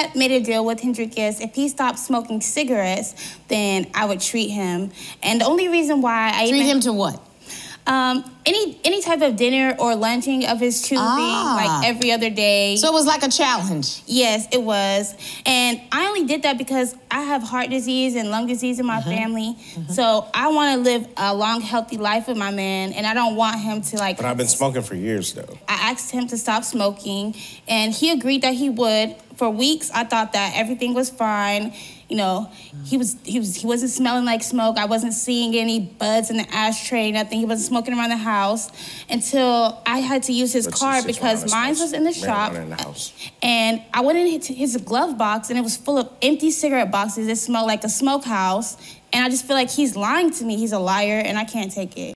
had made a deal with Hendricas. If he stopped smoking cigarettes, then I would treat him. And the only reason why I Treat even, him to what? um, any any type of dinner or lunching of his choosing, Ah. like every other day. So it was like a challenge. Yes, it was. And I only did that because I have heart disease and lung disease in my Mm-hmm. family. So I want to live a long, healthy life with my man, and I don't want him to like. But I've been smoking for years though. I asked him to stop smoking, and he agreed that he would. For weeks, I thought that everything was fine. You know, he was he was he wasn't smelling like smoke. I wasn't seeing any buds in the ashtray, nothing. He wasn't smoking around the house until I had to use his car because mine was in the shop. in the house. And I went in his, his glove box and it was full of empty cigarette boxes. It smelled like a smokehouse. And I just feel like he's lying to me. He's a liar and I can't take it.